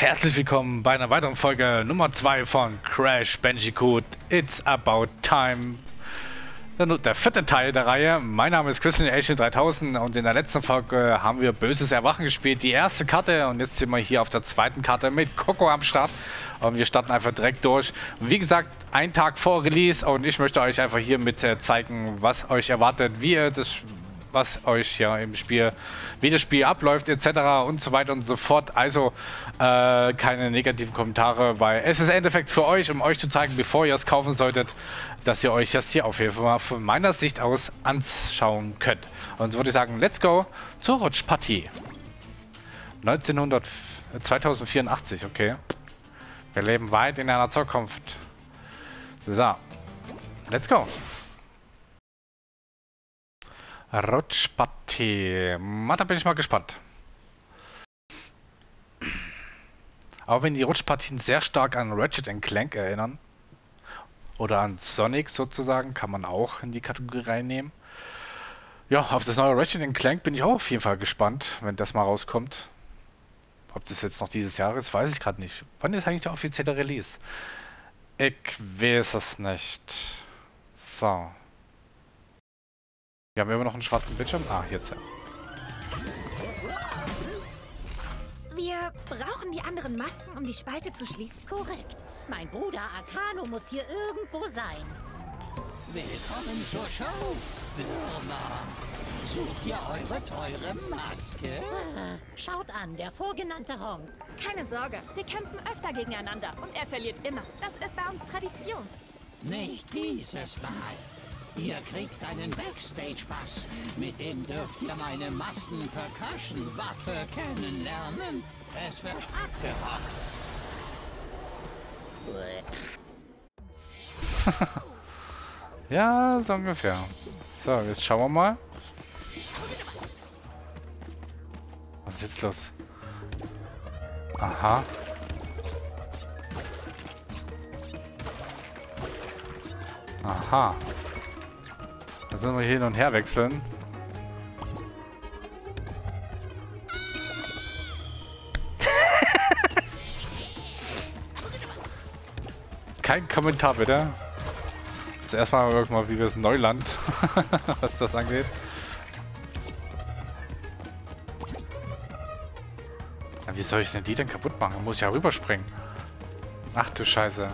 herzlich willkommen bei einer weiteren Folge Nummer 2 von Crash Bandicoot It's About Time. Der, der, vierte Teil der Reihe. Mein Name ist Christian Agent 3000 und in der letzten Folge haben wir Böses Erwachen gespielt. Die erste Karte und jetzt sind wir hier auf der zweiten Karte mit Coco am Start. Und wir starten einfach direkt durch. wie gesagt, ein Tag vor Release und ich möchte euch einfach hier mit äh, zeigen, was euch erwartet, wie ihr das was euch ja im Spiel, wie das Spiel abläuft etc. und so weiter und so fort. Also äh, keine negativen Kommentare, weil es ist im Endeffekt für euch, um euch zu zeigen, bevor ihr es kaufen solltet, dass ihr euch das hier auf jeden Fall von meiner Sicht aus anschauen könnt. Und so würde ich sagen, let's go zur Rutschpartie. 1900, 2084, okay. Wir leben weit in einer Zukunft. So, let's go. Rutschpartie. Da bin ich mal gespannt. Auch wenn die Rutschpartien sehr stark an Ratchet Clank erinnern, oder an Sonic sozusagen, kann man auch in die Kategorie reinnehmen. Ja, auf das neue Ratchet Clank bin ich auch auf jeden Fall gespannt, wenn das mal rauskommt. Ob das jetzt noch dieses Jahr ist, weiß ich gerade nicht. Wann ist eigentlich der offizielle Release? Ich weiß es nicht. So. Wir haben immer noch einen schwarzen Bildschirm. Ah, jetzt ja. Wir brauchen die anderen Masken, um die Spalte zu schließen. Korrekt. Mein Bruder Arcano muss hier irgendwo sein. Willkommen zur Show, Würmer. Sucht ihr eure teure Maske? Ah, schaut an, der vorgenannte Hong. Keine Sorge, wir kämpfen öfter gegeneinander und er verliert immer. Das ist bei uns Tradition. Nicht dieses Mal. Ihr kriegt einen Backstage-Pass. Mit dem dürft ihr meine Massen-Percussion-Waffe kennenlernen. Es wird abgerockt. ja, so ungefähr. So, jetzt schauen wir mal. Was ist jetzt los? Aha. Aha. Dann können wir hier hin und her wechseln. Kein Kommentar bitte. Jetzt erstmal mal wie wir es Neuland, was das angeht. Wie soll ich denn die denn kaputt machen? Muss ich ja rüberspringen. Ach du Scheiße.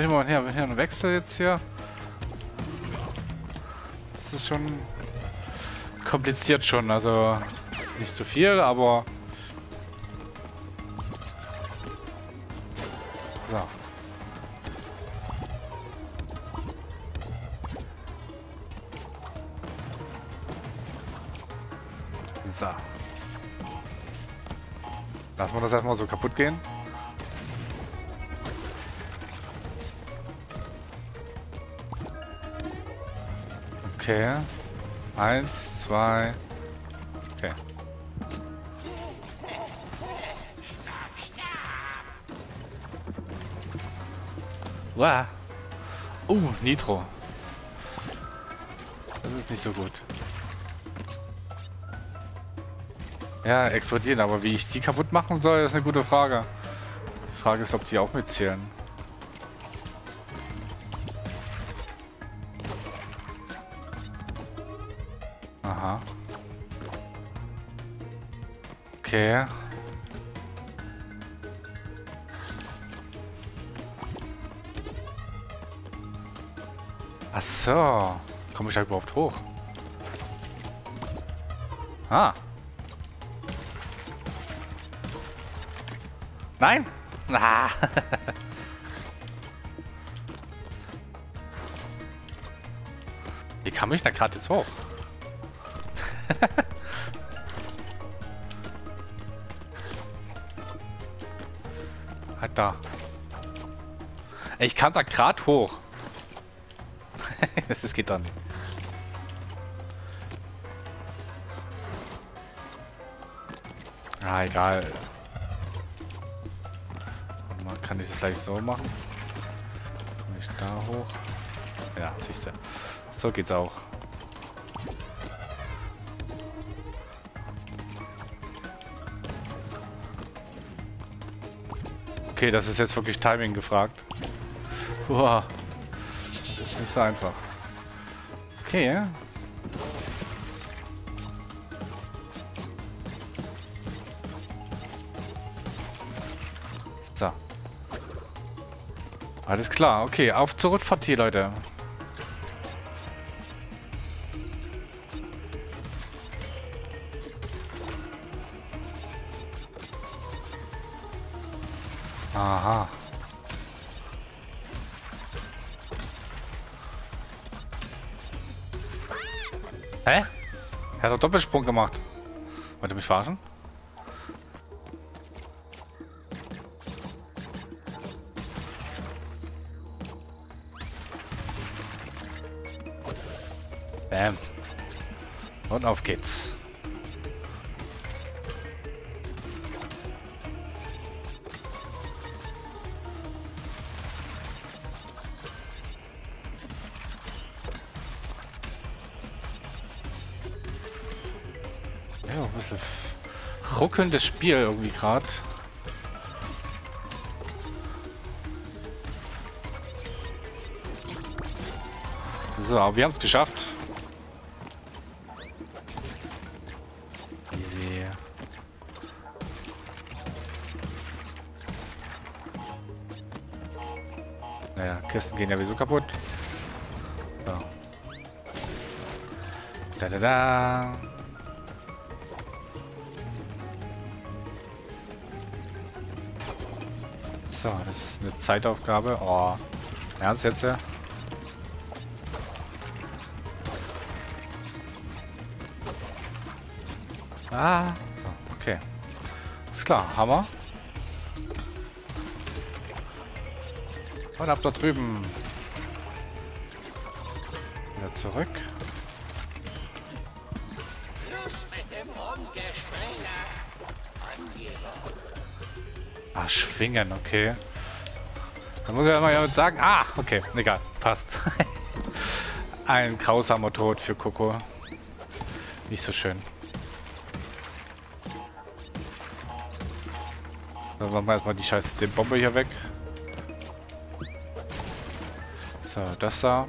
Dauert immer und her. Ich einen Wechsel jetzt hier. Das ist schon kompliziert schon. Also nicht zu viel, aber. So. So. Lassen wir das erstmal so kaputt gehen. Okay. Eins, zwei. Okay. Wow. Uh, Nitro. Das ist nicht so gut. Ja, explodieren, aber wie ich die kaputt machen soll, ist eine gute Frage. Die Frage ist, ob die auch mitzählen. Okay. Ach so. Komme ich da überhaupt hoch? Ah. Nein? Ah. Wie kam ich da gerade jetzt hoch? Da. Ich kann da grad hoch. das geht dann nicht. Ah, egal. Warte mal, kann ich das vielleicht so machen? Ich da hoch? Ja, siehst du. So geht's auch. Okay, das ist jetzt wirklich Timing gefragt. Uah. Das ist einfach. Okay. So. Alles klar, okay, auf zur Rückfahrt Leute. Hä? Er hat doch Doppelsprung gemacht. Wollt ihr mich verarschen? Bam. Und auf geht's. Ruckelndes Spiel irgendwie gerade. So, wir haben es geschafft. Easy. Naja, Kisten gehen ja wieso kaputt. So. Da da da. So, das ist eine Zeitaufgabe. Oh, ernst jetzt? Ah, okay. Ist klar, Hammer. Und ab da drüben. Wieder zurück. Schwingen, okay. Da muss ich ja mal sagen. Ah, okay, egal, passt. Ein grausamer Tod für Coco. Nicht so schön. Dann machen wir erstmal die scheiße den Bombe hier weg. So, das da.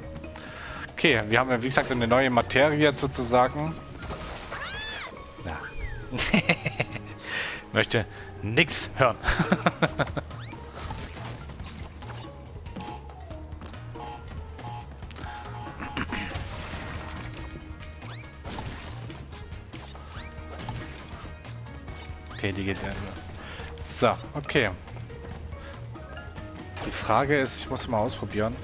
Okay, wir haben ja wie gesagt eine neue Materie jetzt sozusagen. Möchte nix hören. okay, die geht ja. So, okay. Die Frage ist, ich muss mal ausprobieren.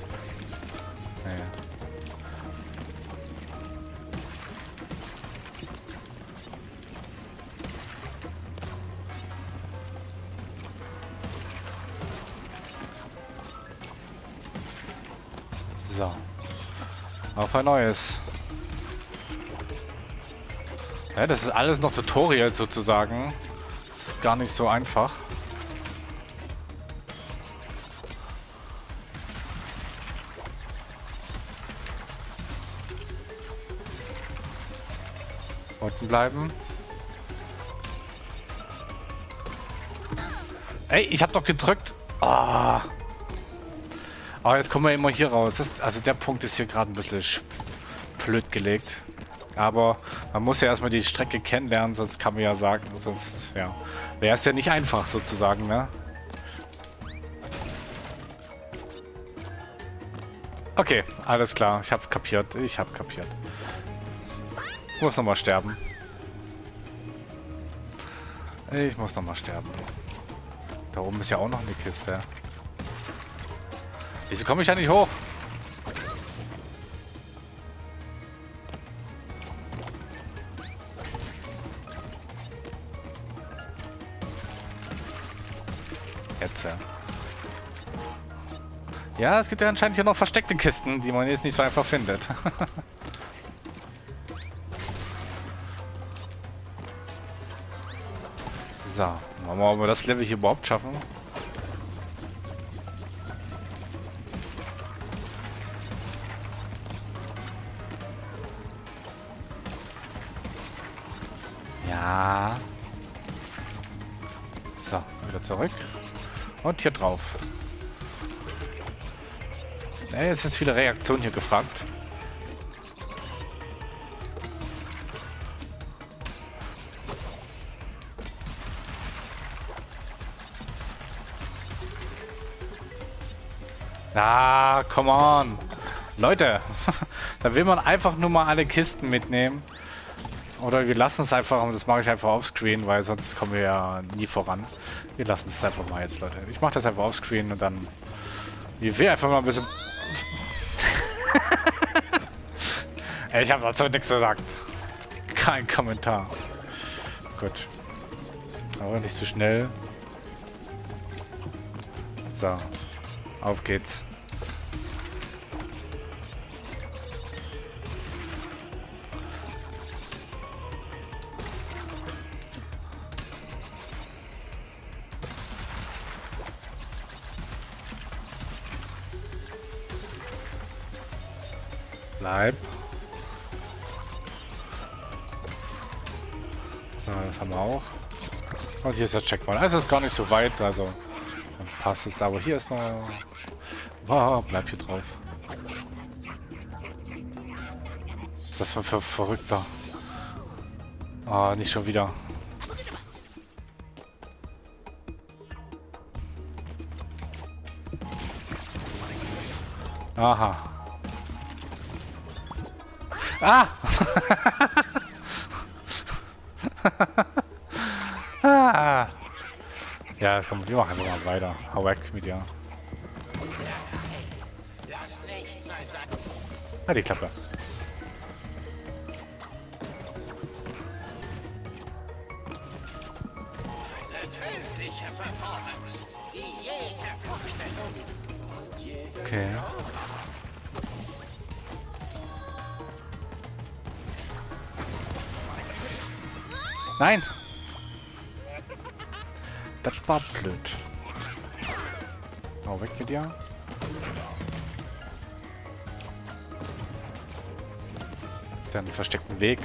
So. Auf ein neues. Ja, das ist alles noch Tutorial sozusagen. Ist gar nicht so einfach. Unten bleiben. Ey, ich hab doch gedrückt. Ah. Aber jetzt kommen wir immer hier raus. Das, also der Punkt ist hier gerade ein bisschen sch- blöd gelegt. Aber man muss ja erstmal die Strecke kennenlernen, sonst kann man ja sagen, sonst ja, wäre es ja nicht einfach sozusagen, ne? Okay, alles klar. Ich habe kapiert. Ich habe kapiert. Muss noch mal sterben. Ich muss noch mal sterben. Da oben ist ja auch noch eine Kiste. Wieso komme ich da nicht hoch? Jetzt ja. Es gibt ja anscheinend hier noch versteckte Kisten, die man jetzt nicht so einfach findet. so, mal, ob wir das Level hier überhaupt schaffen. Ja. So, wieder zurück. Und hier drauf. Ja, jetzt ist wieder Reaktion hier gefragt. Ah, come on. Leute, da will man einfach nur mal alle Kisten mitnehmen. Oder wir lassen es einfach, und das mache ich einfach offscreen, weil sonst kommen wir ja nie voran. Wir lassen es einfach mal jetzt, Leute. Ich mache das einfach offscreen und dann... Wir will einfach mal ein bisschen... ich habe dazu nichts gesagt. Kein Kommentar. Gut. Aber nicht zu so schnell. So. Auf geht's. Bleib. So, das haben wir auch. Und hier ist der Checkpoint. Also ist gar nicht so weit, also dann passt es da, aber hier ist noch... Wow, bleib hier drauf. Das war für verrückter. Ah, nicht schon wieder. Aha. Ah! ah! Ja, komm, wir machen einfach mal weiter. Hau weg mit dir. Ah, die Klappe. Okay. Nein! Das war blöd. Hau weg mit dir. Dann versteckten Weg.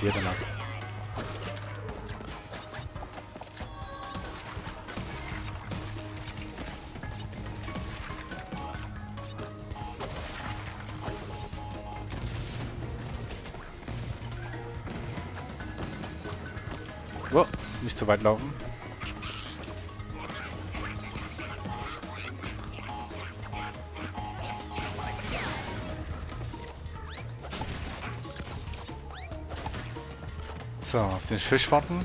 Dir denn ab? Oh, nicht zu weit laufen. So, auf den Fisch warten.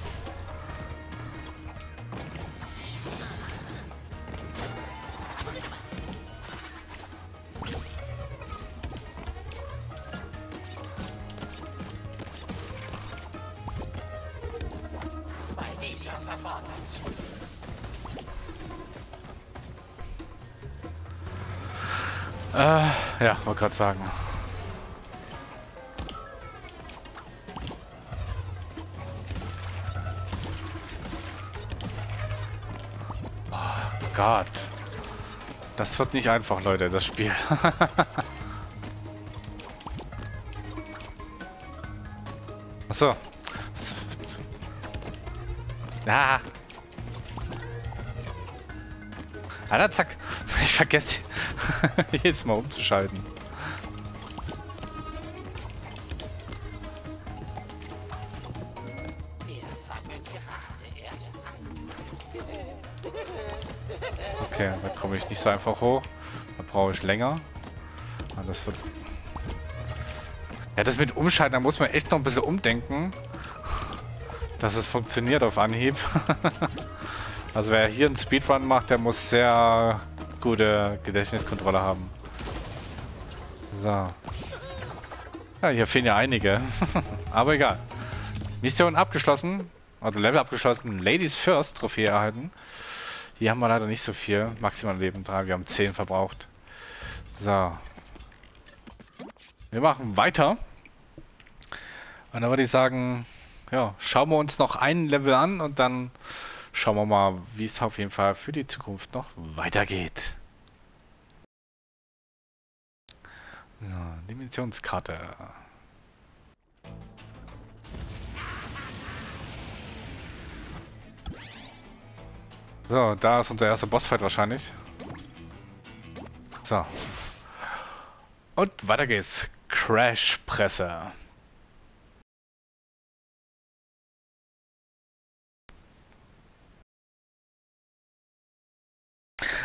Äh, ja, wollte gerade sagen. Gott. Das wird nicht einfach, Leute, das Spiel. Achso. Ja. Alter, zack. Ich vergesse jetzt mal umzuschalten. Wir fangen gerade erst an. Okay, da komme ich nicht so einfach hoch. Da brauche ich länger. Ah, das wird... Ja, das mit Umschalten, da muss man echt noch ein bisschen umdenken. Dass es funktioniert auf Anhieb. Also wer hier einen Speedrun macht, der muss sehr gute Gedächtniskontrolle haben. So. Ja, hier fehlen ja einige. Aber egal. Mission abgeschlossen. Also Level abgeschlossen. Ladies First Trophäe erhalten. Hier haben wir leider nicht so viel. Maximal Leben 3. Wir haben 10 verbraucht. So. Wir machen weiter. Und dann würde ich sagen, ja, schauen wir uns noch ein Level an und dann schauen wir mal, wie es auf jeden Fall für die Zukunft noch weitergeht. So, Dimensionskarte. So, da ist unser erster Bossfight wahrscheinlich. So. Und weiter geht's. Crash-Presse.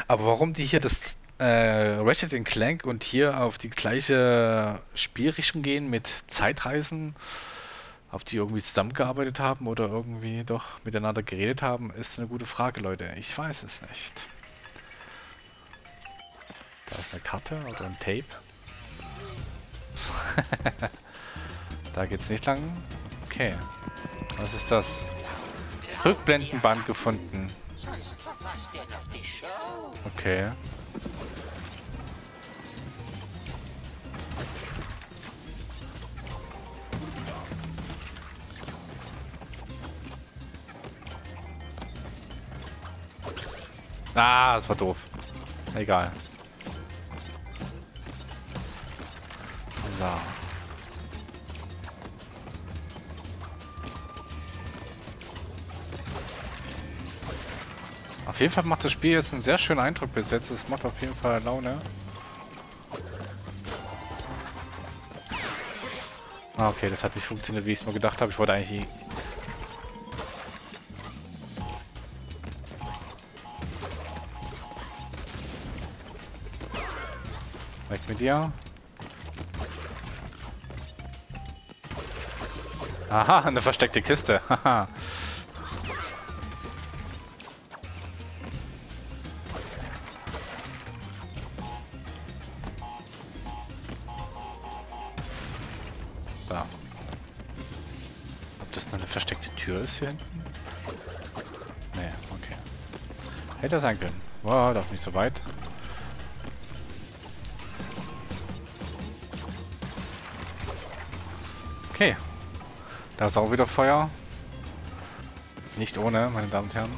Aber warum die hier das äh, Ratchet Clank und hier auf die gleiche Spielrichtung gehen mit Zeitreisen, auf die irgendwie zusammengearbeitet haben oder irgendwie doch miteinander geredet haben, ist eine gute Frage, Leute. Ich weiß es nicht. Da ist eine Karte oder ein Tape. da geht's nicht lang. Okay. Was ist das? Rückblendenband gefunden. Okay. Ah, das war doof. Egal. So. Auf jeden Fall macht das Spiel jetzt einen sehr schönen Eindruck bis jetzt. Es macht auf jeden Fall Laune. Ah, okay, das hat nicht funktioniert, wie ich es mir gedacht habe. Ich wollte eigentlich... Weg mit dir. Aha, eine versteckte Kiste. Haha. da. Ob das eine versteckte Tür ist hier hinten? Hätte sein können. Wow, doch nicht so weit. Da ist auch wieder Feuer. Nicht ohne, meine Damen und Herren.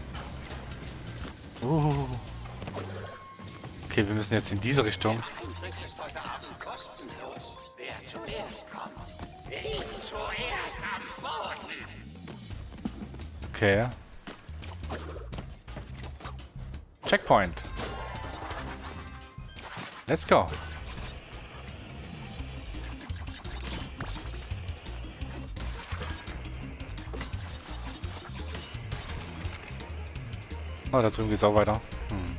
Uh. Okay, wir müssen jetzt in diese Richtung. Okay. Checkpoint. Let's go. Oh, da drüben geht's auch weiter. Hm.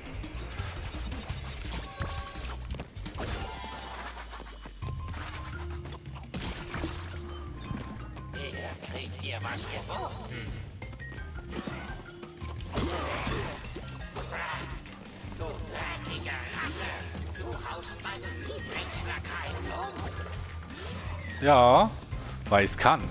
Ja, weil es kann.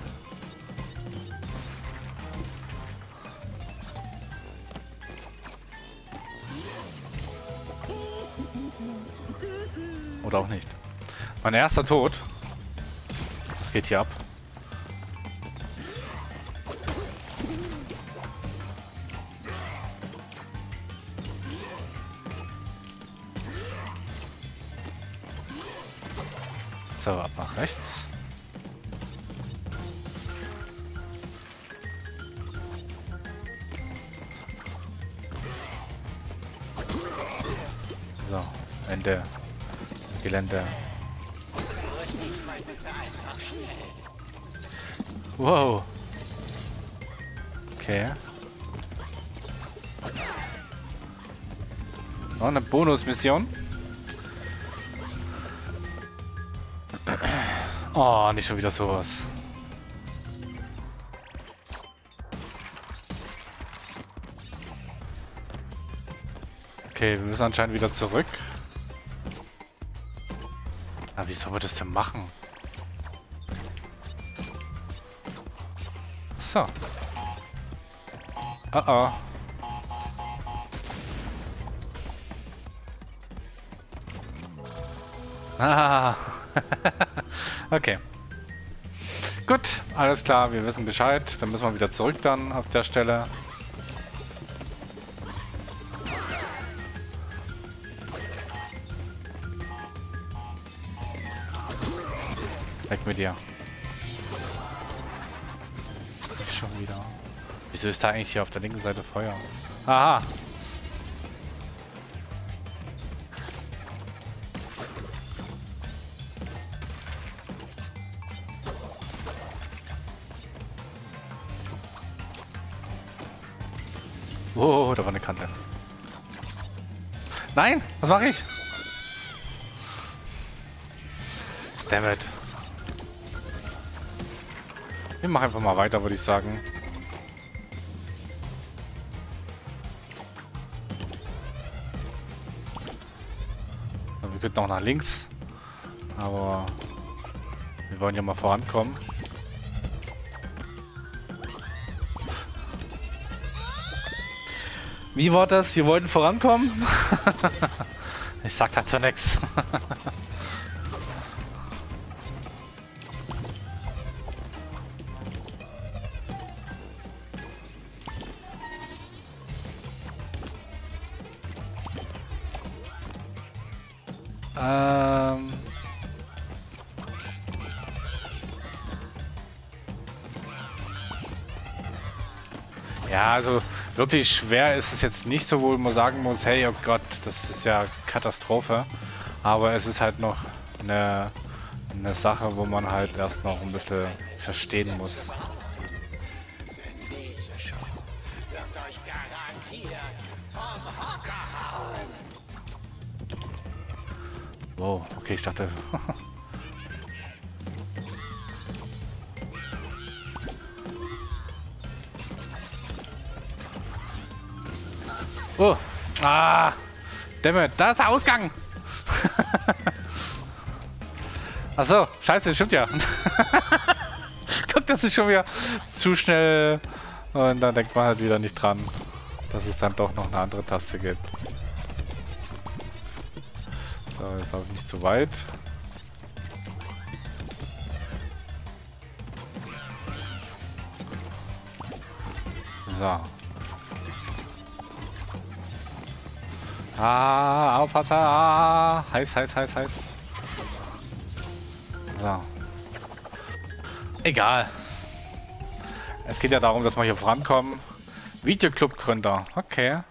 Oder auch nicht. Mein erster Tod. Geht hier ab? Bonusmission. Oh, nicht schon wieder sowas. Okay, wir müssen anscheinend wieder zurück. Na, wie sollen wir das denn machen? So. Oh oh. Ah. okay. Gut, alles klar, wir wissen Bescheid. Dann müssen wir wieder zurück dann auf der Stelle. Weg mit dir. Schon wieder. Wieso ist da eigentlich hier auf der linken Seite Feuer? Aha. Oh, da war eine Kante. Nein, was mache ich? Damn it. Wir machen einfach mal weiter, würde ich sagen. Wir könnten auch nach links. Aber wir wollen ja mal vorankommen. Wie war das? Wir wollten vorankommen? ich sag dazu nichts. ähm... Ja, also wirklich schwer ist es jetzt nicht so, wo man sagen muss, hey, oh Gott, das ist ja Katastrophe. Aber es ist halt noch eine, eine Sache, wo man halt erst noch ein bisschen verstehen muss. Wow, okay, ich dachte... oh! Ah! Dammit, da ist der Ausgang! Achso, scheiße, stimmt ja. Guck, das ist schon wieder zu schnell. Und dann denkt man halt wieder nicht dran, dass es dann doch noch eine andere Taste gibt. So, jetzt auch nicht zu weit. So. Ah, Aufpasser! Ah, heiß, heiß, heiß, heiß. So. Egal. Es geht ja darum, dass wir hier vorankommen. Videoclub-Gründer. Okay.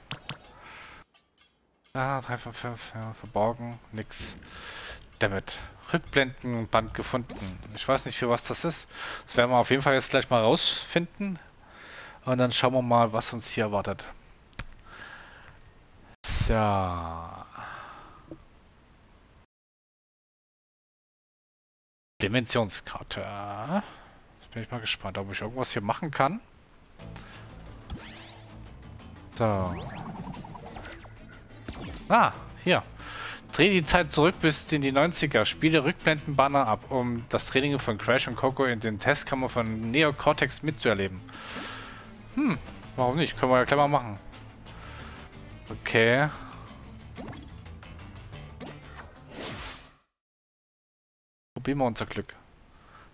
Ah, 3 von 5, ja, verborgen, nix. Damit. Rückblendenband gefunden. Ich weiß nicht, für was das ist. Das werden wir auf jeden Fall jetzt gleich mal rausfinden. Und dann schauen wir mal, was uns hier erwartet. Ja. Dimensionskarte. Jetzt bin ich mal gespannt, ob ich irgendwas hier machen kann. So. Ah, hier. Dreh die Zeit zurück bis in die 90er. Spiele Rückblendenbanner ab, um das Training von Crash und Coco in den Testkammer von Neo Cortex mitzuerleben. Hm, warum nicht? Können wir ja gleich mal machen. Okay. Probieren wir unser Glück.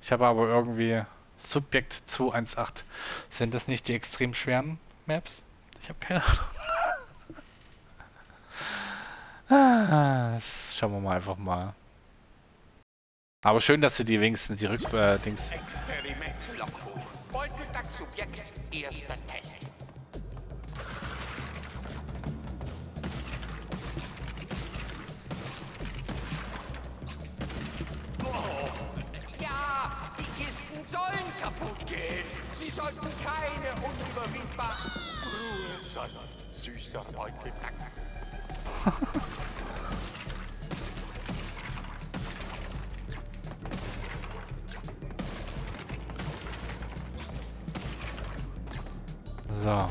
Ich habe aber irgendwie Subjekt 218. Sind das nicht die extrem schweren Maps? Ich habe keine Ahnung. Ah, das schauen wir mal einfach mal. Aber schön, dass sie die wenigstens die Rück... Äh, Dings... Experimentslogbuch. Beuteldack-Subjekt, erster Test. sollen kaputt gehen. Sie sollten keine unüberwindbar Ruhe sein, süßer Beutelkack. so.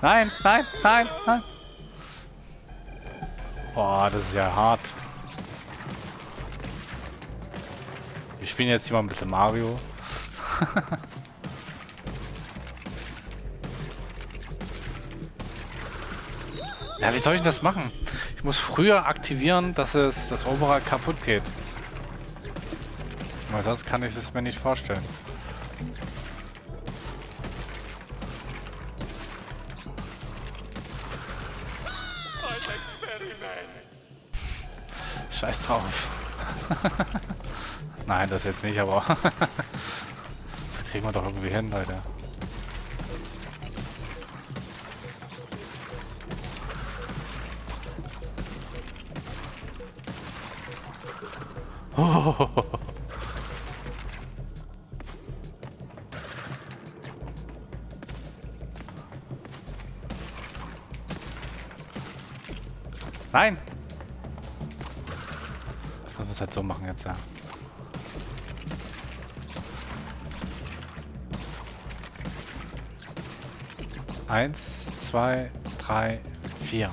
Nein, nein, nein, nein. Boah, das ist ja hart. Wir spielen jetzt hier mal ein bisschen Mario. ja, wie soll ich das machen? Ich muss früher aktivieren, dass es das obere kaputt geht. Weil sonst kann ich es mir nicht vorstellen. Drauf. Nein, das jetzt nicht, aber das kriegen wir doch irgendwie hin, Leute. Nein! Halt so machen jetzt, ja. Eins, zwei, drei, vier.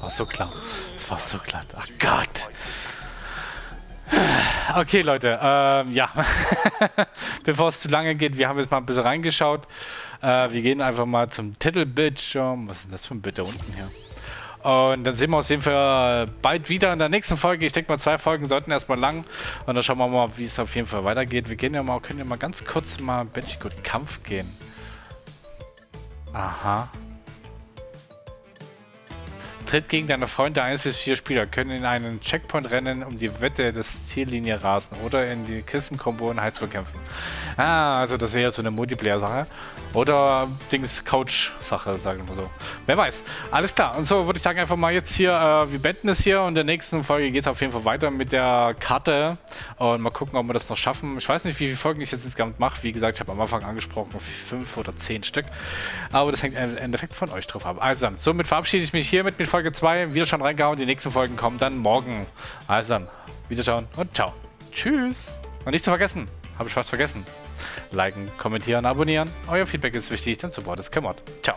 War so klar. Das war so glatt. Ach Gott. Okay, Leute. Ähm, ja. Bevor es zu lange geht, wir haben jetzt mal ein bisschen reingeschaut. Äh, wir gehen einfach mal zum Titelbildschirm. Was ist denn das für ein Bild da unten hier? Und dann sehen wir uns jeden Fall bald wieder in der nächsten Folge. Ich denke mal, zwei Folgen sollten erstmal lang. Und dann schauen wir mal, wie es auf jeden Fall weitergeht. Wir gehen ja mal, können ja mal ganz kurz mal Bandicoot Kampf gehen. Aha. Tritt gegen deine Freunde 1 bis 4 Spieler, können in einen Checkpoint rennen, um die Wette des Ziellinie rasen oder in die Kissen-Kombo in Highschool kämpfen. Ah, also das wäre so eine Multiplayer-Sache. Oder Dings Couch-Sache, sagen wir so. Wer weiß. Alles klar. Und so würde ich sagen, einfach mal jetzt hier, äh, wir beenden es hier und in der nächsten Folge geht es auf jeden Fall weiter mit der Karte. Und mal gucken, ob wir das noch schaffen. Ich weiß nicht, wie viele Folgen ich jetzt insgesamt mache. Wie gesagt, ich habe am Anfang angesprochen, fünf oder zehn Stück. Aber das hängt im Endeffekt von euch drauf ab. Also dann, somit verabschiede ich mich hier mit, mit Folge 2. Wieder schon reingehauen. Die nächsten Folgen kommen dann morgen. Also dann, wiederschauen und ciao. Tschüss. Und nicht zu vergessen, habe ich was vergessen? Liken, kommentieren, abonnieren. Euer Feedback ist wichtig, denn Support ist kümmert. Ciao.